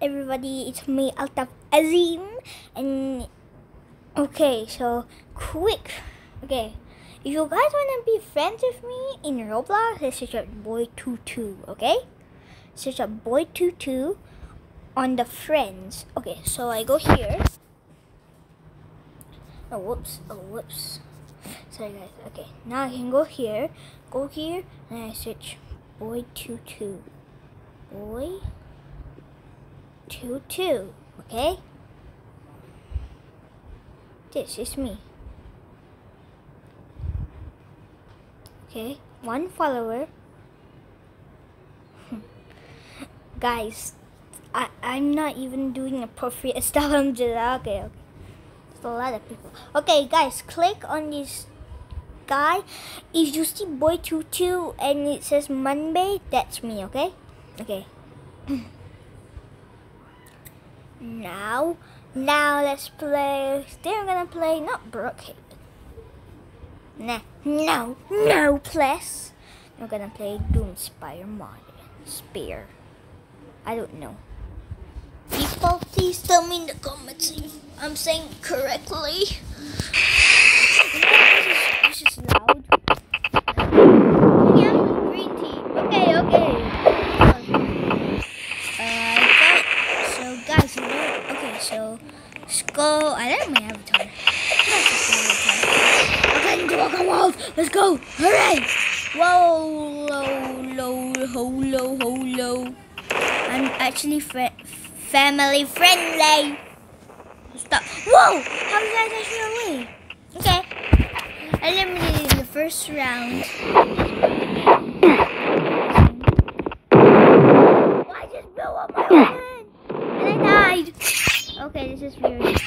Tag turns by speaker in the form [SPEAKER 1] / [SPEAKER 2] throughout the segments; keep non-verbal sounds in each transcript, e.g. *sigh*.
[SPEAKER 1] everybody? It's me, Altaf Azim, and okay, so quick, okay. If you guys wanna be friends with me in Roblox, let's search up boy22, okay? Search up boy22 on the friends. Okay, so I go here. Oh whoops! Oh whoops! Sorry guys. Okay, now I can go here. Go here, and I search boy22. Boy two two. Okay. This is me. Okay, one follower. *laughs* Guys, I I'm not even doing appropriate *laughs* stuff. I'm just okay. Okay, it's a lot of people. Okay, guys, click on this guy. If you see boy two two and it says Monday, that's me. Okay. Okay. *clears throat* now, now let's play. Still gonna play not Brookhaven. Nah, no, no, please. I'm gonna play Doomspire mod. Spear. I don't know. People, please tell me in the comments if I'm saying correctly. *laughs* this, is, this is. Yeah, green team. Okay, okay. Uh, got, so guys, you know, okay, so let's go. I like my avatar. That's just my avatar. Okay, into Welcome World. Let's go. Hooray! Whoa, low, low, ho, low, ho, low. I'm actually family friendly. Stop. Whoa! How did I dash away? Okay. Eliminated in the first round. Oh, I just blew up my own head. And I died. Okay, this is weird.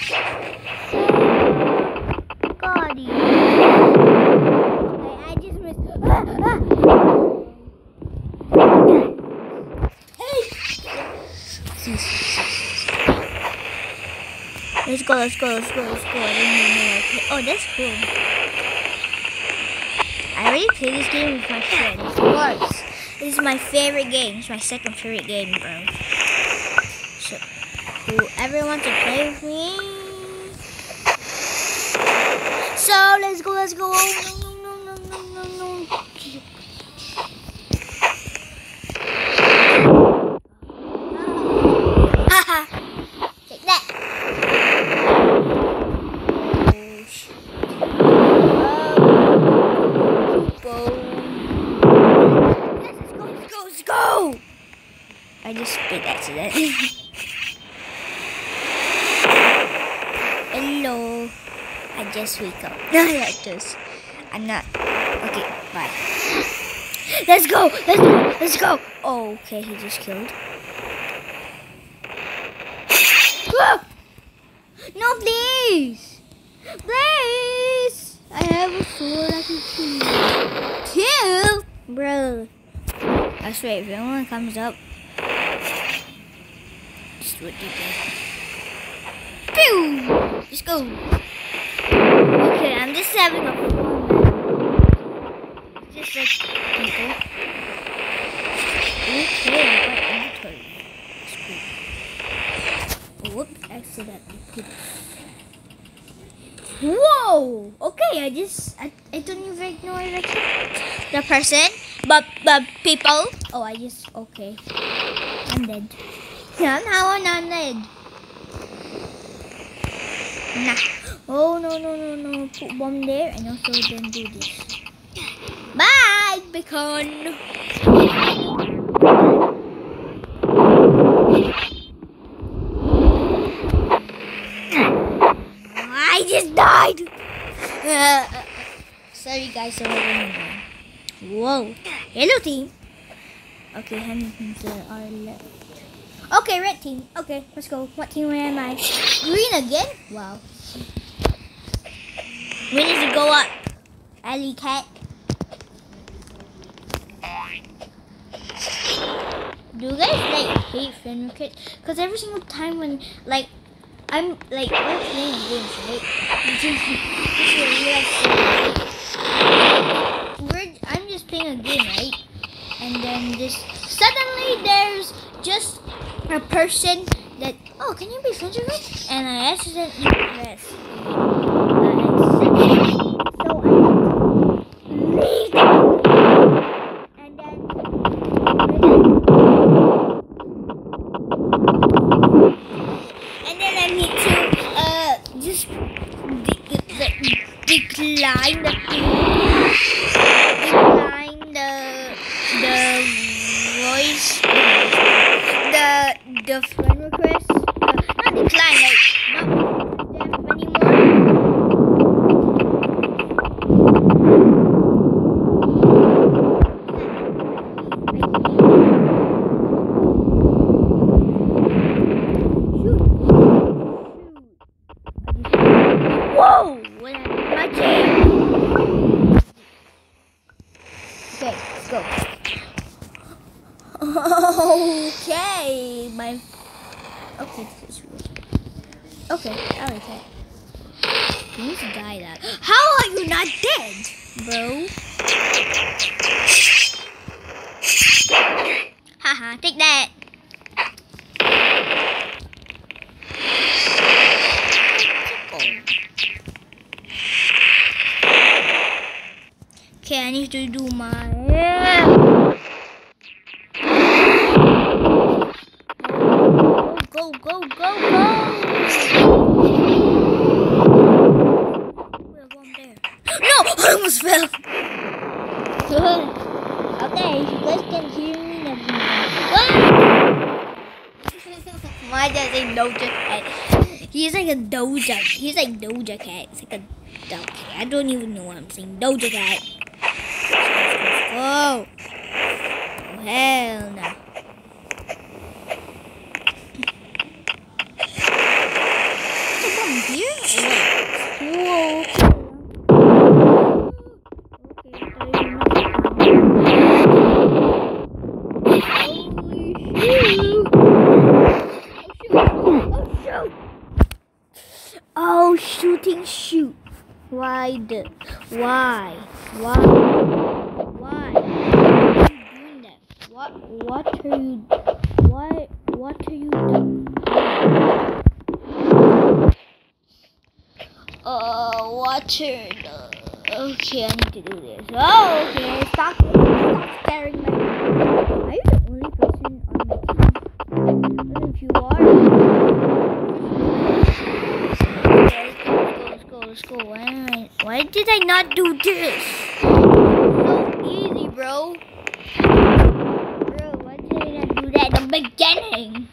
[SPEAKER 1] Goddy. Okay, I just missed. Ah, ah. Hey! Let's go, let's go, let's go. I didn't even know I play. Oh, that's cool. I already played this game with my friends. Of course. This is my favorite game. It's my second favorite game, bro. So, whoever wants to play with me. So, let's go, let's go. Oh, no, no, no, no, no, no. Haha. Take that. Oh, shit. Oh, Let's go, let's go, let's go. I just spit accident. Hello. I No, like this. I'm not. Okay, bye. Let's go. Let's go. Let's go. Oh, okay. He just killed. *gasps* No, please. Please. I have a sword I can kill. Kill? Bro. I swear, if anyone comes up, just what you do. Pew! Let's go. Okay, I'm just having a fun. Just like people. Okay, I got inventory. That's cool. Whoop, accidentally Whoa! Okay, I just I, I don't even know I the person, but but people. Oh, I just okay. I'm dead. Now I'm dead. Nah. Oh no no no no! Put bomb there and also then do this. Bye, bacon. I just died. *laughs* Sorry guys, so Whoa. Hello team. Okay, uh, our left. Okay, red team. Okay, let's go. What team am I? Green again? Wow. We need to go up. Alley cat. Do you guys like hate Fenrir Kit? Because every single time when like I'm like we're playing games, right? We're I'm just playing a game, right? And then just suddenly there's just a person that Oh, can you be sensitive? And I accidentally pressed. Uh, accidentally. So I leave. And then. And then I need to uh just de- de- decline the decline the the voice the the friend request uh, not decline like not them anymore. Whoa! When I my jam. Okay, let's go. Okay, my. Okay, this is weird. Okay, okay. You need to die that. How are you not dead, bro? Haha, take that. Okay, I need to do my. Go, go, go, go! Where, go up there. No! I almost fell! *laughs* okay, you guys can hear me now. *laughs* Why does it Doja Cat? He's like a Doja. He's like Doja Cat. It's like a Doja Cat. I don't even know what I'm saying. Doja Cat. Oh, hell no. Whoa. Oh, shooting shoot. Why the? Why? Why? Why? Why are you doing that? What? What are you? Why? What are you doing? Uh, water. Okay, I need to do this. Oh, okay. Stop. Stop staring my. Are you the only person on my team? And if you are, okay, let's go, let's go, let's go. Why, why did I not do this? Bro. Bro, why did I do that in the beginning?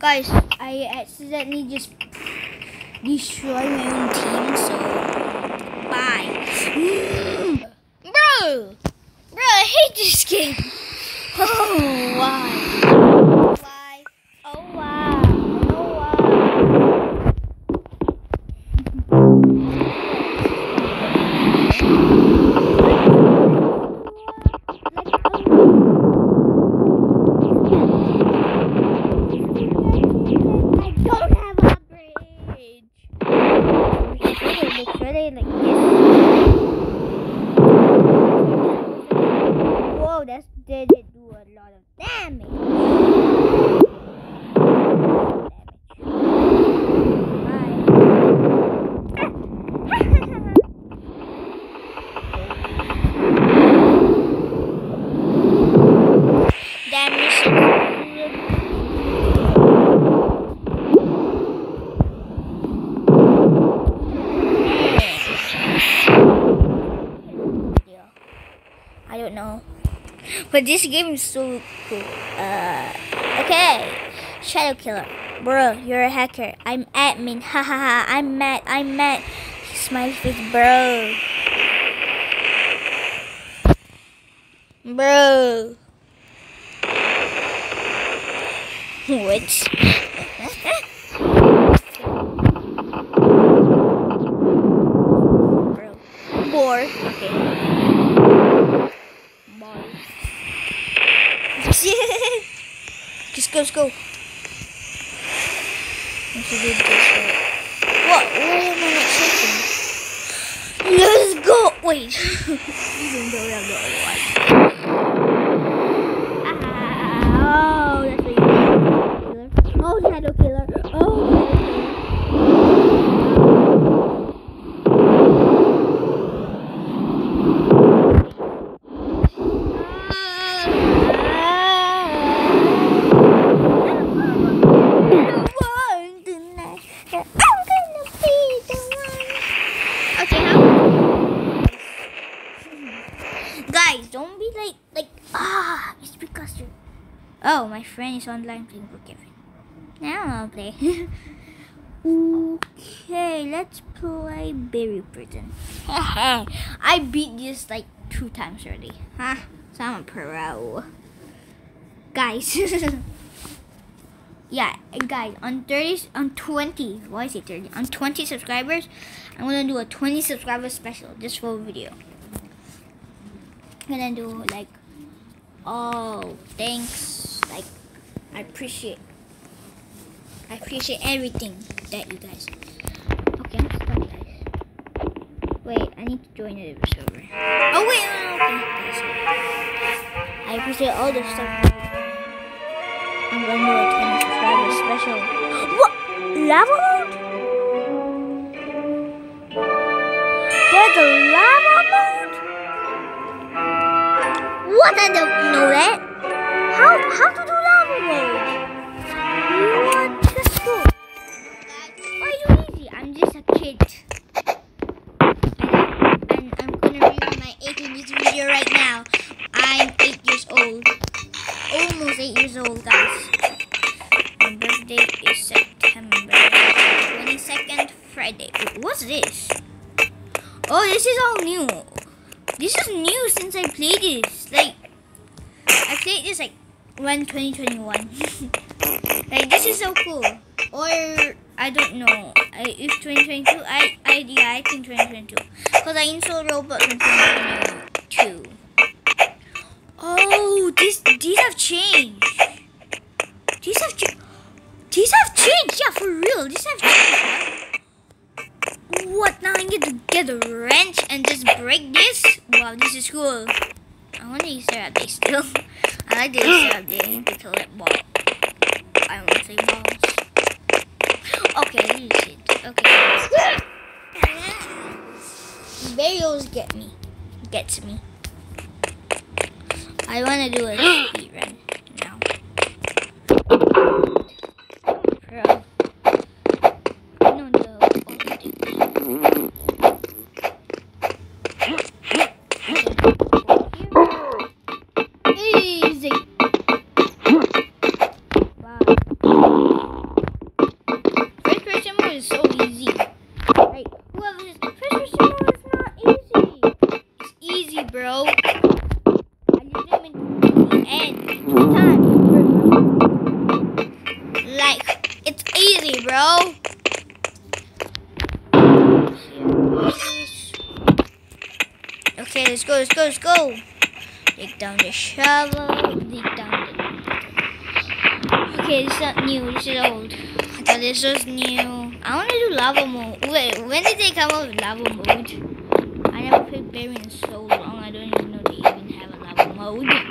[SPEAKER 1] Guys, I accidentally just destroyed my own team, so bye. *gasps* Bro, bro, I hate this game. *laughs* Oh, why? Why? Oh, wow. Oh, wow. I don't have a bridge. It's really like this. Whoa, that's did it do a lot of damage. Bye. Damage. video. I don't know. But this game is so cool. Uh, okay. Shadow Killer. Bro, you're a hacker. I'm admin. *laughs* Ha ha ha. I'm mad. I'm mad. Smiley face, bro. Bro. *laughs* What? *laughs* bro. Okay. More. Just go, just go. What? Why am I not? Let's go. Wait. *laughs* Even though one. Ah, oh, that's what you did. Oh, shadow killer. Oh, shadow killer. Guys, don't be like like ah, it's because you. Oh, my friend is online playing Kevin. Now I'll play. okay, let's play Barry Prison. *laughs* I beat this like two times already. Huh? So I'm a pro. Guys. *laughs* yeah, guys, on 30, on 20, why is it 30? On 20 subscribers, I'm gonna do a 20 subscriber special just for a video. I'm gonna do like, oh, thanks, like, I appreciate, I appreciate everything that you guys. Okay, I'm stuck, guys. Wait, I need to join the server. Oh wait, okay. I appreciate all the stuff. I'm going to a 20 subscriber special. *gasps* What? Lava mode? There's a lava mode? What? I don't know that. How? How What's this? Oh, this is all new. This is new since I played this. Like, I played this like when 2021. *laughs* like, this is so cool. Or, I don't know. I, if 2022, I, I, yeah, I think 2022. Because I installed Roblox in 2022. Oh, these these have changed. These have changed. These have changed. Yeah, for real. These have changed what? Now I need to get a wrench and just break this? Wow, this is cool. I want to use their update still. I like the user update to kill that ball. I want to say balls. Okay, use it. Okay. Varios get me. Gets me. I want to do a speed run now. just new. I want to do lava mode. Wait, when did they come up with lava mode? I never played Barry in so long. I don't even know they even have a lava mode.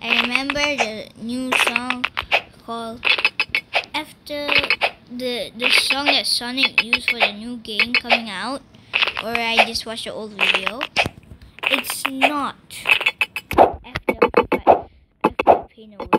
[SPEAKER 1] I remember the new song called after the the song that Sonic used for the new game coming out, or I just watched the old video. It's not after, but after Pain Away.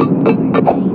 [SPEAKER 1] Thank you.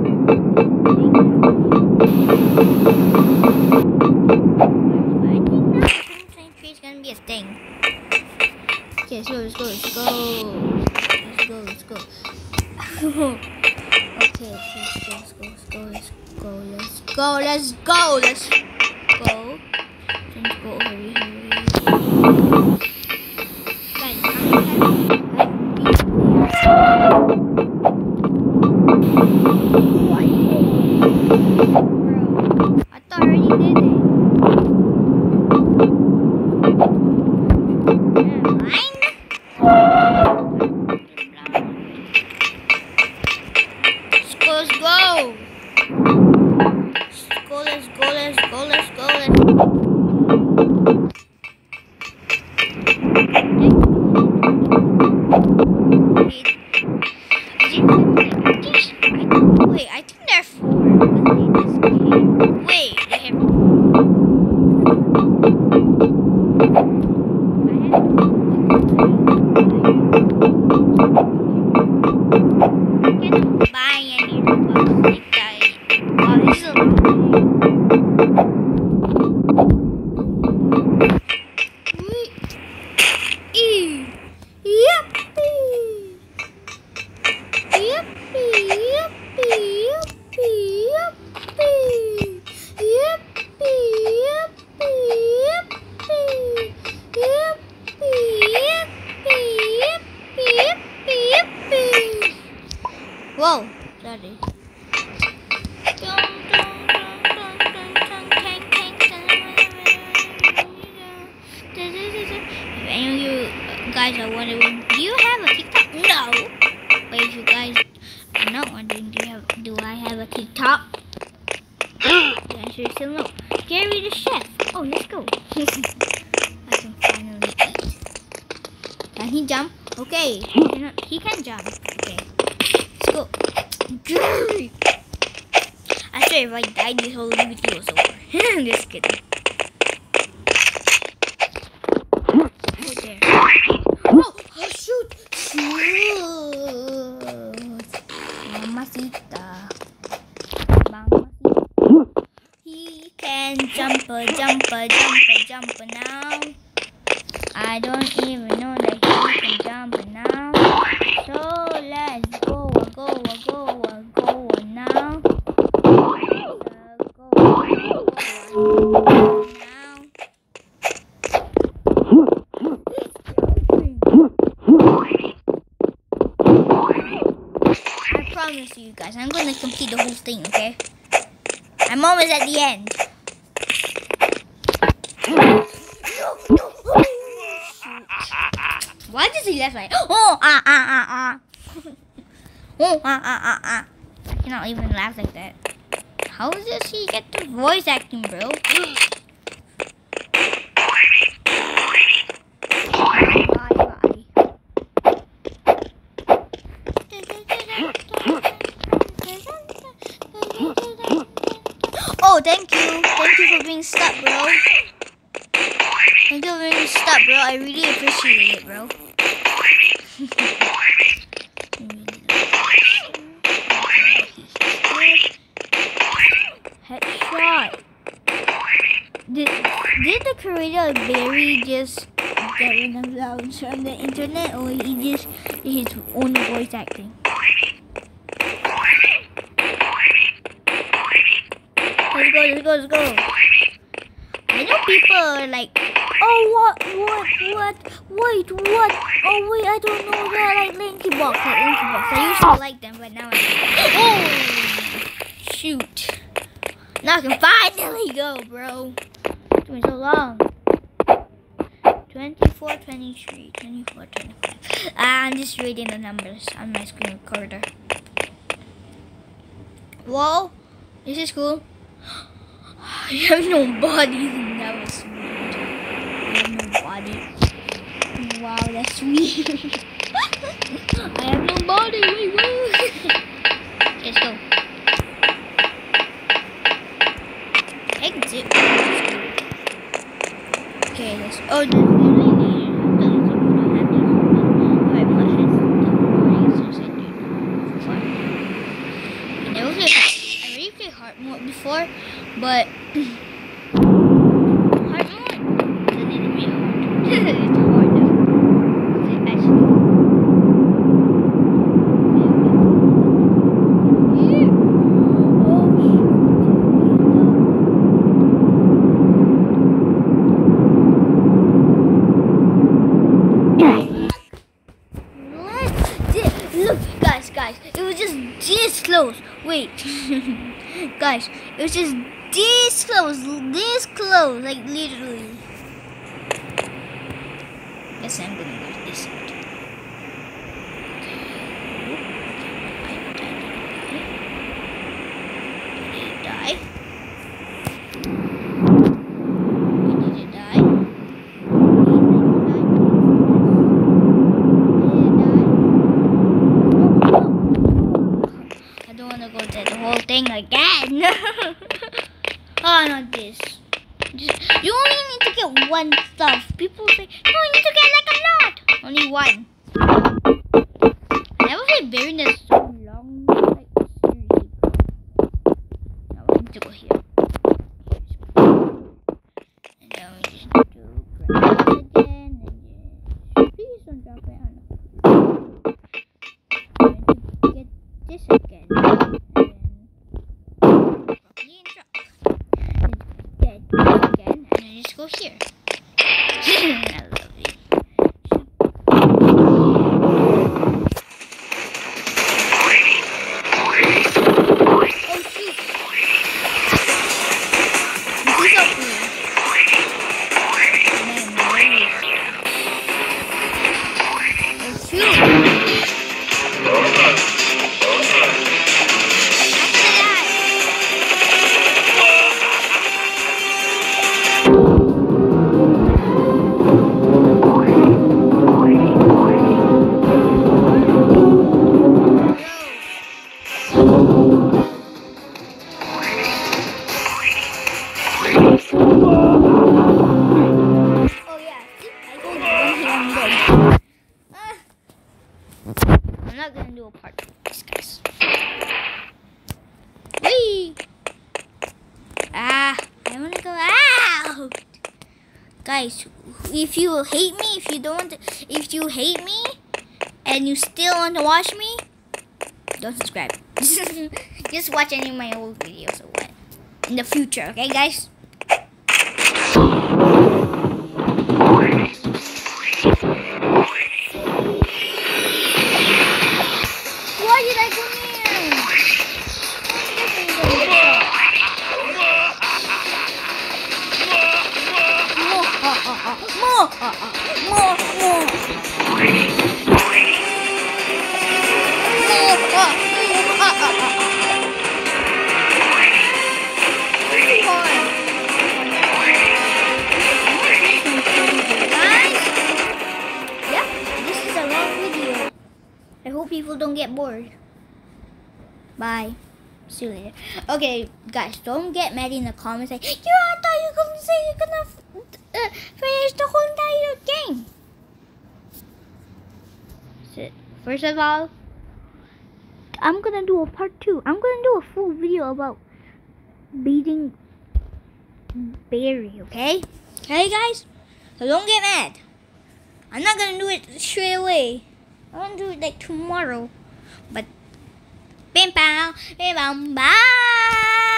[SPEAKER 1] Guys are wondering, do you have a TikTok? No. But if you guys are not wondering, do, you have, do I have a TikTok? The answer is still no. Gary the chef. Oh, let's go. *laughs* I can finally eat. Can he jump? Okay. *laughs* He, cannot, he can jump. Okay. Let's go. Gary. *laughs* I swear if I died, this whole video was over. Just kidding. Oh, there. Oh, oh, shoot. Shoot. Mamacita. Mamacita. He can jump, a jump, a jump, a jump now. I don't even know that he can jump now. So let's go, a go, a go, a go now. Let's go, a go, a go now. I promise you guys, I'm gonna complete the whole thing, okay? I'm at the end. Why does he laugh like oh ah ah ah ah *laughs* oh ah ah ah ah? I cannot even laugh like that. How does he get the voice acting, bro? Bye bye. Oh, thank you. Thank you for being stuck, bro. Thank you for being stuck, bro. I really appreciate it, bro. Headshot. Did, did the creator Barry just get rid of sounds from the internet or he just his own voice acting? Let's go, let's go, let's go. I know people are like, oh, what, what, what, wait, what? Oh, wait, I don't know that. Like Linky Box, like Linky Box. I used to like them, but now I Oh, shoot. Now I can finally go, bro. It took me so long. 24, 23, 24, 25. Ah, I'm just reading the numbers on my screen recorder. Whoa, this is cool. *gasps* I have no body. That was weird. Have no body. Wow, that's weird. *laughs* I have no body. Wait, wait. Let's go. Exit. Okay, let's. Oh, there's really Alright, what has the warning since I do before? I never played I already played hard mode before, but hard mode doesn't need to be hard. it's hard now. It's actually guys, guys, it was just this close. Wait, *laughs* guys, it was just this close, this close, like literally. Guess I'm gonna use this side. Did it die? Did it die? I don't want to go through the whole thing again. *laughs* oh, not this. Just, you only need to get one stuff. People say, no, you need to get like a lot. Only one. If you hate me, if you don't, if you hate me, and you still want to watch me, don't subscribe. *laughs* Just watch any of my old videos or what in the future, okay, guys? Bye. See you later. Okay, guys, don't get mad in the comments like, yeah, I thought you were gonna say you're gonna uh, finish the whole entire game. First of all, I'm gonna do a part two. I'm gonna do a full video about beating Barry, okay? Okay, guys? So don't get mad. I'm not gonna do it straight away. I'm gonna do it like tomorrow. But, Bim bong, bim bong, bye.